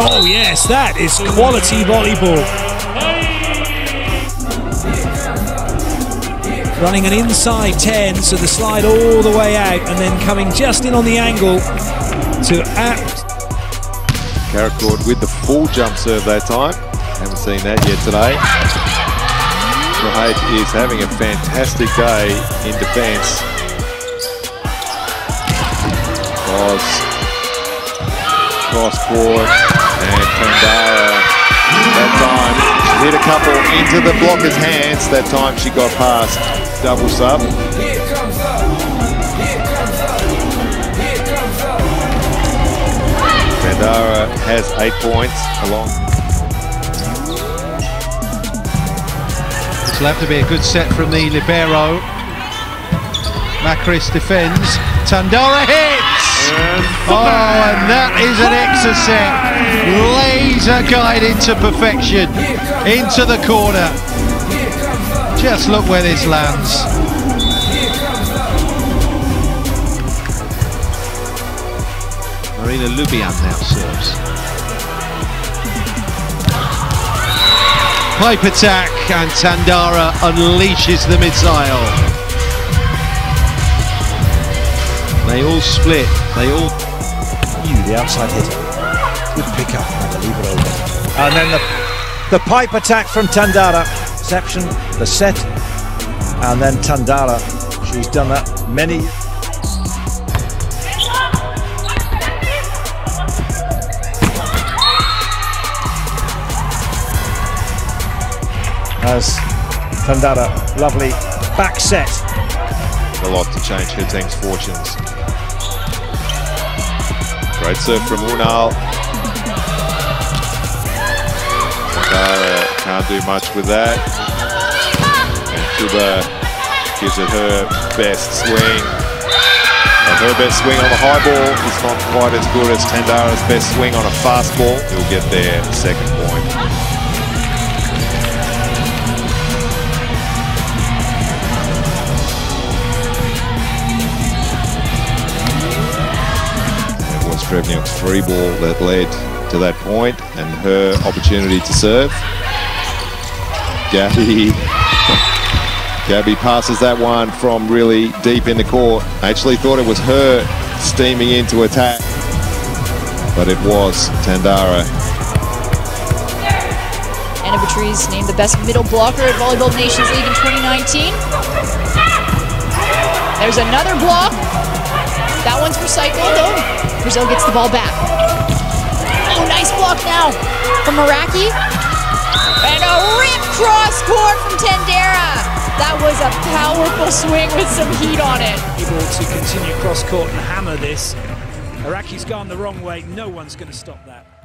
Oh yes, that is quality volleyball. Running an inside 10, so the slide all the way out and then coming just in on the angle to act. Caracord with the full jump serve that time. Haven't seen that yet today. Rahate is having a fantastic day in defence. Cross, cross court, and Tandara that time hit a couple into the blocker's hands. That time she got past double sub. Tandara has eight points along. Will have to be a good set from the libero. Macris defends. Tandara hits! Oh, and that is an exocet. Laser guided to perfection. Into the corner. Just look where this lands. Marina Lubian now serves. Pipe attack and Tandara unleashes the missile. They all split. They all. You, the outside hitter. Good pick up and to leave it open. And then the, the pipe attack from Tandara. Reception, the set, and then Tandara. She's done that many. As Tandara, lovely back set. A lot to change her team's fortunes. Great serve from Unal. Tandara uh, can't do much with that. And Kuba gives it her best swing. And her best swing on the high ball is not quite as good as Tandara's best swing on a fast ball. He'll get their second point. Trevniuk's free ball that led to that point and her opportunity to serve. Gabby Gabby passes that one from really deep in the court. I actually thought it was her steaming into attack, but it was Tandara. Ana Beatriz named the best middle blocker at Volleyball Nations League in 2019. There's another block. That one's recycled. Oh, Brazil gets the ball back. Oh, nice block now from Meraki. And a rip cross court from Tandara. That was a powerful swing with some heat on it. able to continue cross court and hammer this. Iraqi's gone the wrong way. No one's going to stop that.